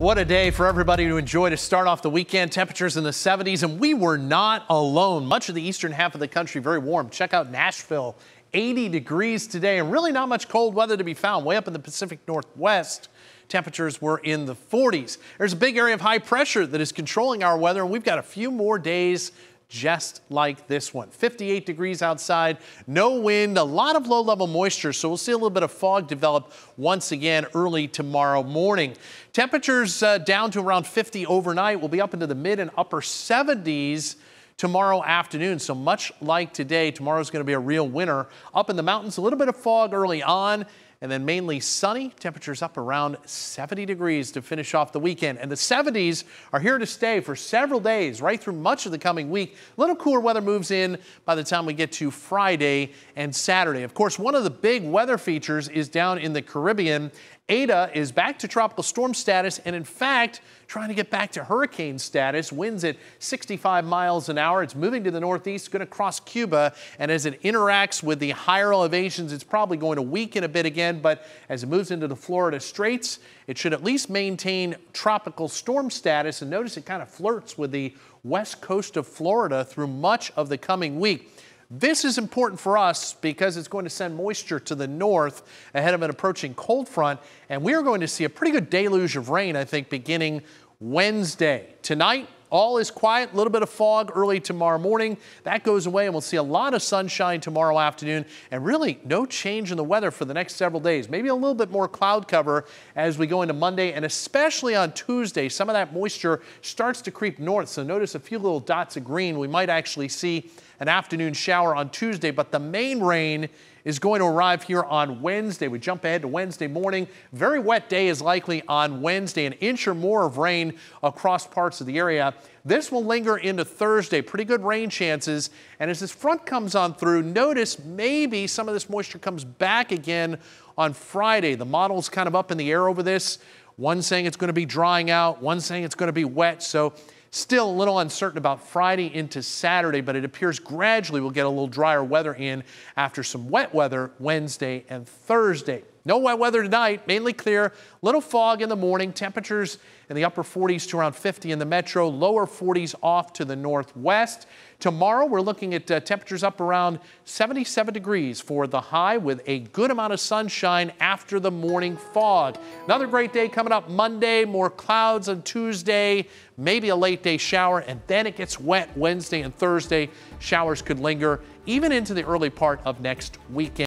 What a day for everybody to enjoy to start off the weekend. Temperatures in the 70s, and we were not alone. Much of the eastern half of the country very warm. Check out Nashville, 80 degrees today, and really not much cold weather to be found. Way up in the Pacific Northwest, temperatures were in the 40s. There's a big area of high pressure that is controlling our weather, and we've got a few more days just like this one. 58 degrees outside, no wind, a lot of low level moisture, so we'll see a little bit of fog develop once again early tomorrow morning. Temperatures uh, down to around 50 overnight. We'll be up into the mid and upper 70s tomorrow afternoon. So much like today, tomorrow is going to be a real winter. Up in the mountains, a little bit of fog early on and then mainly sunny. Temperatures up around 70 degrees to finish off the weekend. And the 70s are here to stay for several days, right through much of the coming week. A little cooler weather moves in by the time we get to Friday and Saturday. Of course, one of the big weather features is down in the Caribbean Eta is back to tropical storm status and, in fact, trying to get back to hurricane status. Winds at 65 miles an hour. It's moving to the northeast, going to cross Cuba. And as it interacts with the higher elevations, it's probably going to weaken a bit again. But as it moves into the Florida Straits, it should at least maintain tropical storm status. And notice it kind of flirts with the west coast of Florida through much of the coming week. This is important for us because it's going to send moisture to the north ahead of an approaching cold front, and we are going to see a pretty good deluge of rain, I think, beginning Wednesday. Tonight, all is quiet, a little bit of fog early tomorrow morning. That goes away, and we'll see a lot of sunshine tomorrow afternoon, and really no change in the weather for the next several days. Maybe a little bit more cloud cover as we go into Monday, and especially on Tuesday, some of that moisture starts to creep north. So notice a few little dots of green. We might actually see an afternoon shower on Tuesday, but the main rain is going to arrive here on Wednesday. We jump ahead to Wednesday morning. Very wet day is likely on Wednesday, an inch or more of rain across parts of the area. This will linger into Thursday. Pretty good rain chances. And as this front comes on through, notice maybe some of this moisture comes back again on Friday. The model's kind of up in the air over this. One saying it's going to be drying out, one saying it's going to be wet. So Still a little uncertain about Friday into Saturday, but it appears gradually we'll get a little drier weather in after some wet weather Wednesday and Thursday. No wet weather tonight, mainly clear. Little fog in the morning. Temperatures in the upper 40s to around 50 in the metro, lower 40s off to the northwest. Tomorrow, we're looking at uh, temperatures up around 77 degrees for the high with a good amount of sunshine after the morning fog. Another great day coming up Monday, more clouds on Tuesday, maybe a late day shower, and then it gets wet Wednesday and Thursday. Showers could linger even into the early part of next weekend.